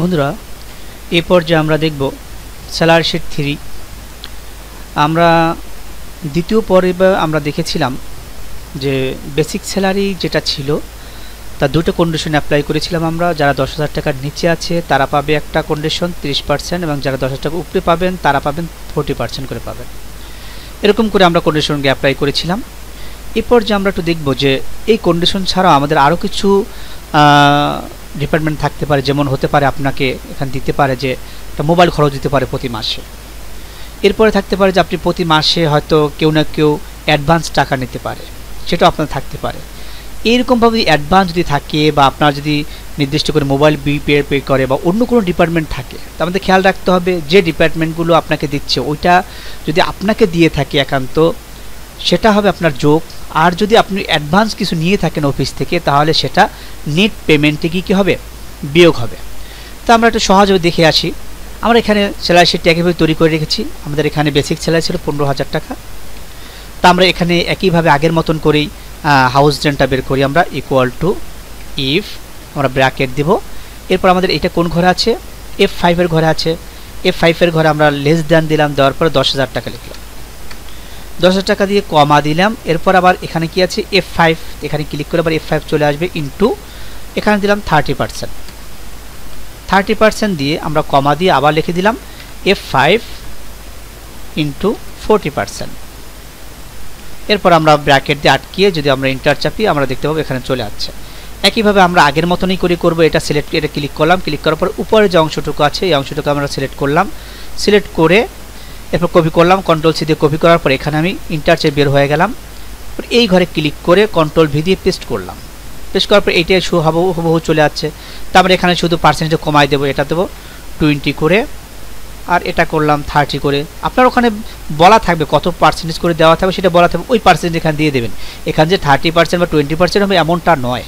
বন্ধুরা, এ পর্যায়ে আমরা দেখব স্যালারি শিট থ্রি। আমরা দ্বিতীয় পর্বে আমরা দেখেছিলাম যে বেসিক স্যালারি যেটা ছিল তার দুটো কন্ডিশন অ্যাপ্লাই করেছিলাম আমরা। যারা দশ হাজার টাকার নিচে আছে, তারা পাবে একটা কন্ডিশন তিরিশ পার্সেন্ট এবং যারা দশ হাজার টাকা উপরে পাবেন, তারা পাবেন ফোর্টি পার্সেন্ট করে পাবেন। এরকম করে আমরা কন্ডিশনকে অ্যাপ্লাই করেছিলাম। এরপর যে আমরা একটু দেখব যে এই কন্ডিশন ছাড়াও আমাদের আরও কিছু ডিপার্টমেন্ট থাকতে পারে, যেমন হতে পারে আপনাকে এখানে দিতে পারে যে একটা মোবাইল খরচ দিতে পারে প্রতি মাসে। এরপরে থাকতে পারে যে আপনি প্রতি মাসে হয়তো কেউ না কেউ অ্যাডভান্স টাকা নিতে পারে, সেটাও আপনার থাকতে পারে। এইরকমভাবে যদি অ্যাডভান্স যদি থাকে বা আপনার যদি নির্দিষ্ট করে মোবাইল বি পে পে করে বা অন্য কোনো ডিপার্টমেন্ট থাকে তা আমাদের খেয়াল রাখতে হবে যে ডিপার্টমেন্টগুলো আপনাকে দিচ্ছে, ওইটা যদি আপনাকে দিয়ে থাকে একান্ত সেটা হবে আপনার যোগ। আর যদি আপনি অ্যাডভান্স কিছু নিয়ে থাকেন অফিস থেকে, তাহলে সেটা নেট পেমেন্টে কি কী হবে? বিয়োগ হবে। তো আমরা একটু সহজভাবে দেখে আসি। আমরা এখানে স্যালারি শিটটি একইভাবে তৈরি করে রেখেছি। আমাদের এখানে বেসিক স্যালারি ছিল পনেরো হাজার টাকা। তা আমরা এখানে একইভাবে আগের মতন করেই হাউস রেন্টটা বের করি আমরা ইকুয়াল টু ইফ আমরা ব্র্যাকেট দেব। এরপর আমাদের এটা কোন ঘরে আছে? এফ ফাইভের ঘরে আছে। এফ ফাইভের ঘরে আমরা লেস দেন দিলাম, দেওয়ার পরে দশ হাজার টাকা লিখলাম। দশ টাকা দিয়ে কমা দিলাম। এরপর আবার এখানে কি আছে? এফ ফাইভ এখানে ক্লিক করে আবার এফ ফাইভ চলে আসবে ইন্টু এখানে দিলাম থার্টি পার্সেন্ট থার্টি পার্সেন্ট দিয়ে আমরা কমা দিয়ে আবার লিখে দিলাম F five into forty percent এরপর আমরা ব্র্যাকেট দিয়ে আটকিয়ে যদি আমরা ইন্টার চাপি, আমরা দেখতে পাবো এখানে চলে আসছে। একইভাবে আমরা আগের মতনই করে করব, এটা সিলেক্ট এটা ক্লিক করলাম। ক্লিক করার পর উপরে যে অংশটুকু আছে, এই অংশটুকু আমরা সিলেক্ট করলাম। সিলেক্ট করে এরপর কপি করলাম কন্ট্রোল সি দিয়ে কপি করার পর এখানে আমি ইন্টার চেয়ে বের হয়ে গেলাম। এই ঘরে ক্লিক করে কন্ট্রোল ভি দিয়ে পেস্ট করলাম। পেস্ট করার পর এইটাই হুবহু হুবহু চলে যাচ্ছে তারপরে এখানে শুধু পার্সেন্টেজ কমাই দেবো, এটা দেবো টোয়েন্টি করে, আর এটা করলাম থার্টি করে। আপনার ওখানে বলা থাকবে কত পার্সেন্টেজ করে দেওয়া থাকবে, সেটা বলা থাকবে, ওই পার্সেন্টেজ এখানে দিয়ে দেবেন। এখানে যে থার্টি পার্সেন্ট বা টোয়েন্টি পার্সেন্ট হবে এমনটা নয়,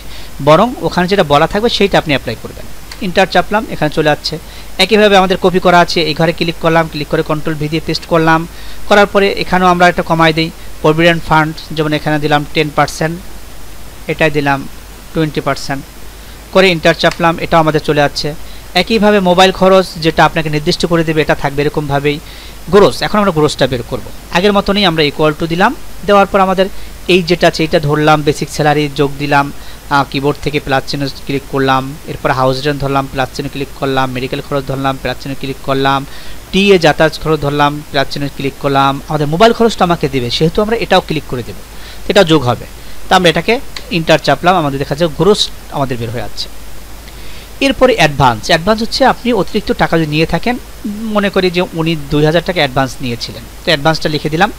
বরং ওখানে যেটা বলা থাকবে, সেইটা আপনি অ্যাপ্লাই করবেন। ইন্টার চাপলাম, এখানে চলে যাচ্ছে একইভাবে আমাদের কপি করা আছে, এই ঘরে ক্লিক করলাম ক্লিক করে কন্ট্রোল ভি দিয়ে পেস্ট করলাম। করার পরে এখানেও আমরা একটা কমাই দিই প্রভিডেন্ট ফান্ড যেমন এখানে দিলাম টেন পার্সেন্ট এটাই দিলাম টোয়েন্টি পার্সেন্ট করে ইন্টার চাপলাম, এটাও আমাদের চলে যাচ্ছে একইভাবে মোবাইল খরচ, যেটা আপনাকে নির্দিষ্ট করে দেবে, এটা থাকবে এরকমভাবেই। গ্রোস এখন আমরা গ্রোসটা বের করব। আগের মতনই আমরা ইকুয়াল টু দিলাম, দেওয়ার পর আমাদের এই যেটা আছে এইটা ধরলাম বেসিক স্যালারি যোগ দিলাম কিবোর্ড থেকে প্লাস চিহ্ন ক্লিক করলাম, এরপর হাউস রেন্ট ধরলাম প্লাস চিহ্ন ক্লিক করলাম মেডিকেল খরচ ধরলাম প্লাস চিহ্ন ক্লিক করলাম টি এ যাতায়াত খরচ ধরলাম প্লাস চিহ্ন ক্লিক করলাম, আমাদের মোবাইল খরচটা আমাকে দেবে, সেহেতু আমরা এটাও ক্লিক করে দেবো এটা যোগ হবে, তা আমরা এটাকে ইন্টার চাপলাম, আমাদের দেখা যাচ্ছে গ্রোস আমাদের বের হয়ে যাচ্ছে। এরপরে অ্যাডভান্স অ্যাডভান্স হচ্ছে আপনি অতিরিক্ত টাকা যদি নিয়ে থাকেন, মনে করি যে উনি দুই হাজার টাকা অ্যাডভান্স নিয়েছিলেন, তো অ্যাডভান্সটা লিখে দিলাম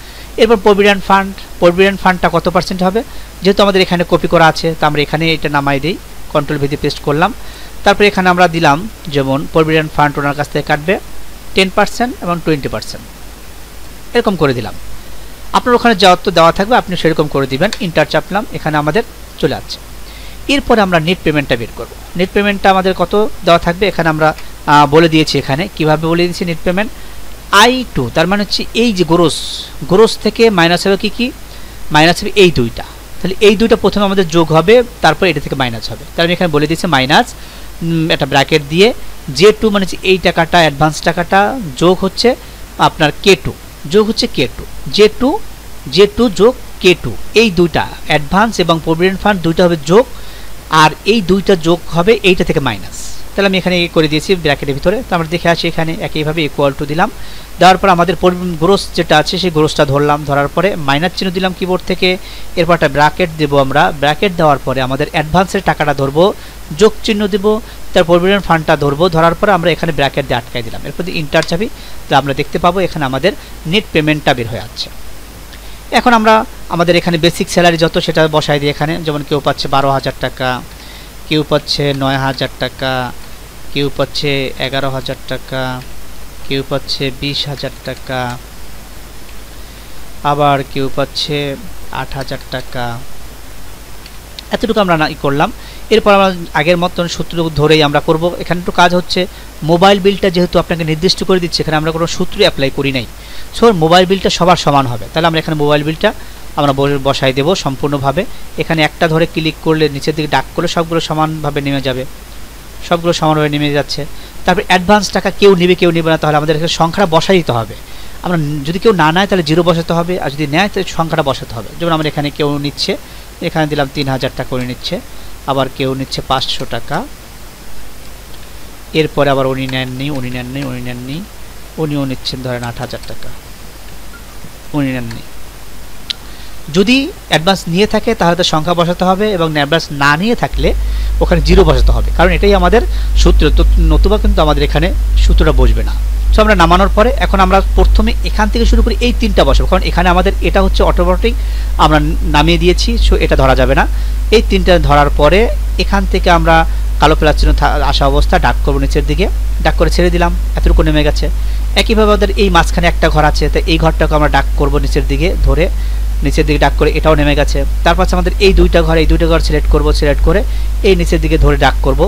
এরপর প্রভিডেন্ট ফান্ড প্রভিডেন্ট ফান্ডটা কত পার্সেন্ট হবে? যেহেতু আমাদের এখানে কপি করা আছে, তা আমরা এখানে এটা নামাই দিই কন্ট্রোল ভিতে পেস্ট করলাম। তারপরে এখানে আমরা দিলাম, যেমন প্রভিডেন্ট ফান্ড ওনার কাছ থেকে কাটবে টেন পার্সেন্ট এবং টোয়েন্টি পার্সেন্ট এরকম করে দিলাম। আপনার ওখানে যত দেওয়া থাকবে, আপনি সেরকম করে দিবেন। ইন্টার চাপলাম, এখানে আমাদের চলে আসছে। এরপরে আমরা নেট পেমেন্টটা বের করব। নেট পেমেন্টটা আমাদের কত দেওয়া থাকবে? এখানে আমরা বলে দিয়েছি এখানে। কীভাবে বলে দিয়েছি নেট পেমেন্ট আই টু তার মানে হচ্ছে এই যে গ্রোস গ্রোস থেকে মাইনাস হবে কি কি? মাইনাস হবে এই দুইটা। তাহলে এই দুইটা প্রথমে আমাদের যোগ হবে, তারপর এটা থেকে মাইনাস হবে। তাহলে আমি এখানে বলে দিয়েছি মাইনাস একটা ব্র্যাকেট দিয়ে জে টু মানে হচ্ছে এই টাকাটা অ্যাডভান্স টাকাটা যোগ হচ্ছে আপনার কে টু যোগ হচ্ছে K two J two J two যোগ কে টু এই দুইটা অ্যাডভান্স এবং প্রভিডেন্ট ফান্ড দুইটা হবে যোগ, আর এই দুইটা যোগ হবে এইটা থেকে মাইনাস তাহলে আমি এখানে করে দিয়েছি ব্র্যাকেটের ভিতরে। তো আমরা দেখে আসি এখানে একইভাবে ইকুয়াল টু দিলাম। দেওয়ার পর আমাদের গ্রোস যেটা আছে সেই গ্রোসটা ধরলাম। ধরার পরে মাইনাস চিহ্ন দিলাম কিবোর্ড থেকে। এরপর একটা ব্র্যাকেট দেবো আমরা। ব্র্যাকেট দেওয়ার পরে আমাদের অ্যাডভান্সের টাকাটা ধরবো। যোগ চিহ্ন দেবো। তার প্রভিডেন্ট ফান্ডটা ধরবো। ধরার পরে আমরা এখানে ব্র্যাকেট দিয়ে আটকাই দিলাম। এরপর ইন্টার চাবি। তো আমরা দেখতে পাবো এখানে আমাদের নেট পেমেন্টটা বের হয়ে যাচ্ছে। এখন আমরা আমাদের এখানে বেসিক স্যালারি যত সেটা বসাই দিই এখানে। যেমন কেউ পাচ্ছে বারো হাজার টাকা, কেউ পাচ্ছে নয় হাজার টাকা কেউ পাচ্ছে এগারো হাজার টাকা, কেউ পাচ্ছে বিশ হাজার টাকা, আবার কেউ পাচ্ছে আট হাজার টাকা। এতটুকু আমরা ই করলাম। এরপর আমরা আগের মতন সূত্রটুকু ধরেই আমরা করব। এখানে একটু কাজ হচ্ছে, মোবাইল বিলটা যেহেতু আপনাকে নির্দিষ্ট করে দিচ্ছে, এখানে আমরা কোনো সূত্র অ্যাপ্লাই করি নাই। সো মোবাইল বিলটা সবার সমান হবে। তাহলে আমরা এখানে মোবাইল বিলটা আমরা বসাই দেব সম্পূর্ণভাবে। এখানে একটা ধরে ক্লিক করলে নিচের দিকে ডাক করলে সবগুলো সমানভাবে নেমে যাবে। সবগুলো সমানভাবে নেমে যাচ্ছে। তারপর অ্যাডভান্স টাকা কেউ নেবে কেউ নেবে না, তাহলে আমাদের এখানে সংখ্যাটা বসাই দিতে হবে। আমরা যদি কেউ না নেয়, তাহলে জিরো বসাতে হবে, আর যদি নেয়, তাহলে সংখ্যাটা বসাতে হবে। যেমন আমরা এখানে কেউ নিচ্ছে, এখানে দিলাম তিন হাজার টাকা করে নিচ্ছে, আবার কেউ নিচ্ছে পাঁচশো টাকা। এরপরে আবার উনি নেননি উনি নেননি উনি নেননি, উনিও নিচ্ছেন ধরেন আট হাজার টাকা। উনি নেননি। যদি অ্যাডভান্স নিয়ে থাকে, তাহলে তার সংখ্যা বসাতে হবে এবং অ্যাডভান্স না নিয়ে থাকলে ওখানে জিরো বসাতে হবে। কারণ এটাই আমাদের সূত্র। তো নতুবা কিন্তু আমাদের এখানে সূত্রটা বসবে না। সো আমরা নামানোর পরে এখন আমরা প্রথমে এখান থেকে শুরু করি এই তিনটা বসাবো। কারণ এখানে আমাদের এটা হচ্ছে অটোমেটিক আমরা নামিয়ে দিয়েছি, সো এটা ধরা যাবে না। এই তিনটা ধরার পরে এখান থেকে আমরা কালো প্লাস চিহ্ন আসা অবস্থা, ডাক করব নিচের দিকে। ডাক করে ছেড়ে দিলাম, এতটুকু নেমে গেছে। একইভাবে আমাদের এই মাঝখানে একটা ঘর আছে, তো এই ঘরটাকে আমরা ডাক করব নিচের দিকে ধরে। নিচের দিকে ডাক করে এটাও নেমে গেছে। তারপর হচ্ছে আমাদের এই দুইটা ঘর, এই দুইটা ঘর সিলেক্ট করব সিলেক্ট করে এই নিচের দিকে ধরে ডাক করব।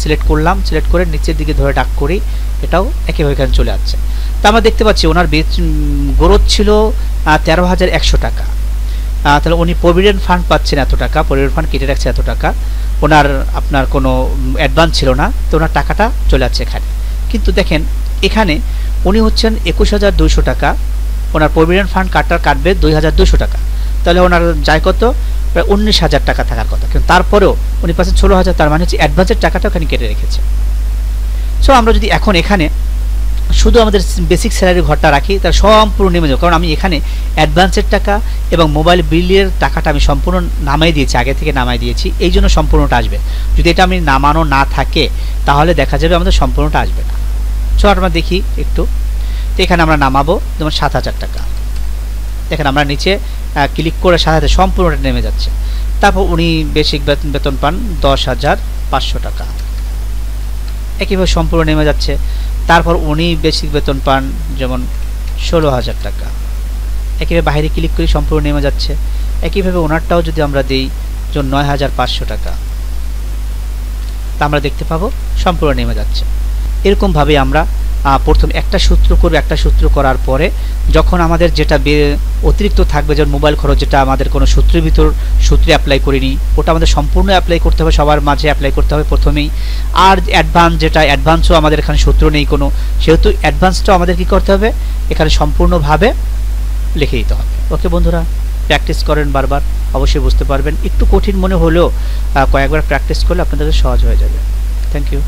সিলেক্ট করলাম সিলেক্ট করে নিচের দিকে ধরে ডাক করি, এটাও একইভাবে এখানে চলে যাচ্ছে তা আমরা দেখতে পাচ্ছি ওনার গ্রোথ ছিল তেরো হাজার একশো টাকা। তাহলে উনি প্রভিডেন্ট ফান্ড পাচ্ছেন এত টাকা প্রভিডেন্ট ফান্ড কেটে রাখছে এত টাকা। ওনার, আপনার কোনো অ্যাডভান্স ছিল না, তো ওনার টাকাটা চলে যাচ্ছে এখানে। কিন্তু দেখেন, এখানে উনি হচ্ছেন একুশ হাজার দুইশো টাকা ওনার প্রভিডেন্ট ফান্ড কাটার কাটবে দুই হাজার দুশো টাকা। তাহলে ওনার যায় কত? প্রায় উনিশ হাজার টাকা থাকার কথা। কিন্তু তারপরেও উনি পাচ্ছেন ষোলো হাজার, তার মানে হচ্ছে অ্যাডভান্সের টাকাটা ওখানে কেটে রেখেছে। সো আমরা যদি এখন এখানে শুধু আমাদের বেসিক স্যালারি ঘরটা রাখি, তার সম্পূর্ণ নেমে যাবে কারণ আমি এখানে অ্যাডভান্সের টাকা এবং মোবাইল বিলের টাকাটা আমি সম্পূর্ণ নামাই দিয়েছি, আগে থেকে নামাই দিয়েছি। এই জন্য সম্পূর্ণটা আসবে। যদি এটা আমি নামানো না থাকে, তাহলে দেখা যাবে আমাদের সম্পূর্ণটা আসবে না। সো আমরা দেখি একটু। তো এখানে আমরা নামাবো যেমন সাত হাজার টাকা। দেখেন আমরা নিচে ক্লিক করে সাত হাজার সম্পূর্ণটা নেমে যাচ্ছে। তারপর উনি বেসিক বেতন বেতন পান দশ হাজার পাঁচশো টাকা। একইভাবে সম্পূর্ণ নেমে যাচ্ছে। তারপর উনি বেসিক বেতন পান যেমন ষোলো হাজার টাকা। একইভাবে বাইরে ক্লিক করি সম্পূর্ণ নেমে যাচ্ছে। একইভাবে ওনারটাও যদি আমরা দিই যেমন নয় হাজার পাঁচশো টাকা। তা আমরা দেখতে পাবো, সম্পূর্ণ নেমে যাচ্ছে। এরকমভাবে আমরা প্রথম একটা সূত্র করব, একটা সূত্র করার পরে যখন আমাদের যেটা অতিরিক্ত থাকবে, যেমন মোবাইল খরচ, যেটা আমাদের কোনো সূত্রের ভিতর, সূত্রে অ্যাপ্লাই করিনি, ওটা আমাদের সম্পূর্ণ অ্যাপ্লাই করতে হবে, সবার মাঝে অ্যাপ্লাই করতে হবে প্রথমেই। আর অ্যাডভান্স যেটা অ্যাডভান্সও আমাদের এখানে সূত্র নেই কোনো, সেহেতু অ্যাডভান্সটাও আমাদের কি করতে হবে? এখানে সম্পূর্ণভাবে লিখে দিতে হবে। ওকে বন্ধুরা প্র্যাকটিস করেন বারবার, অবশ্যই বুঝতে পারবেন। একটু কঠিন মনে হলেও কয়েকবার প্র্যাকটিস করলে আপনাদের সহজ হয়ে যাবে। Thank you